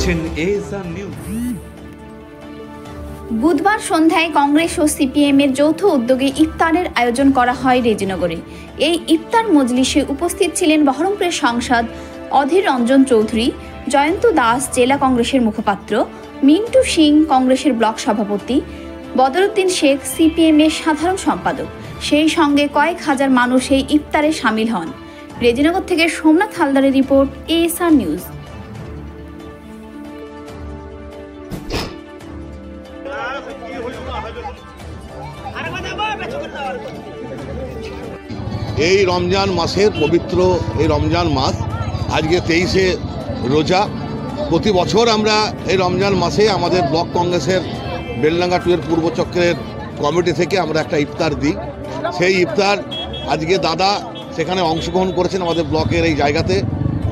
দেখছেন নিউজ। বুধবার সন্ধ্যায় কংগ্রেস ও সিপিএম এর যৌথ উদ্যোগে ইফতারের আয়োজন করা হয় রেজিনগরে। এই ইফতার মজলিসে উপস্থিত ছিলেন বহরমপুরের সাংসদ অধীর রঞ্জন চৌধুরী, জয়ন্ত দাস জেলা কংগ্রেসের মুখপাত্র, মিন্টু সিং কংগ্রেসের ব্লক সভাপতি, বদরুদ্দিন শেখ সিপিএম এর সাধারণ সম্পাদক। সেই সঙ্গে কয়েক হাজার মানুষ এই ইফতারে সামিল হন। রেজিনগর থেকে সোমনাথ হালদারের রিপোর্ট এএসআর নিউজ। এই রমজান মাসের পবিত্র, এই রমজান মাস, আজকে তেইশে রোজা। প্রতি বছর আমরা এই রমজান মাসে আমাদের ব্লক কংগ্রেসের বেলডাঙ্গা টুয়ের পূর্ব চক্রের কমিটি থেকে আমরা একটা ইফতার দিই। সেই ইফতার আজকে দাদা সেখানে অংশগ্রহণ করেছেন আমাদের ব্লকের এই জায়গাতে।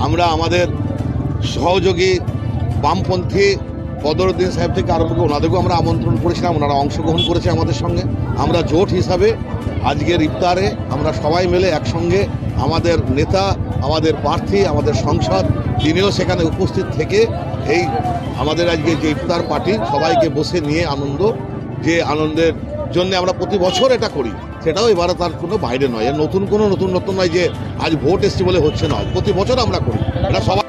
আমরা আমাদের সহযোগী বামপন্থী বদরুদ্দিন সাহেব থেকে আরম্ভ করে ওনাদেরকেও আমরা আমন্ত্রণ করেছিলাম, ওনারা অংশগ্রহণ করেছে আমাদের সঙ্গে। আমরা জোট হিসাবে আজকের ইফতারে আমরা সবাই মিলে একসঙ্গে আমাদের নেতা, আমাদের প্রার্থী, আমাদের সংসদ, তিনিও সেখানে উপস্থিত থেকে এই আমাদের আজকে যে ইফতার পার্টি, সবাইকে বসে নিয়ে আনন্দ, যে আনন্দের জন্য আমরা প্রতি বছর এটা করি, সেটাও এবারে তার কোনো বাইরে নয়। নতুন কোনো নতুন নতুন নয় যে আজ ভোট এসছে বলে হচ্ছে নয়, প্রতি বছর আমরা করি। এটা সবাই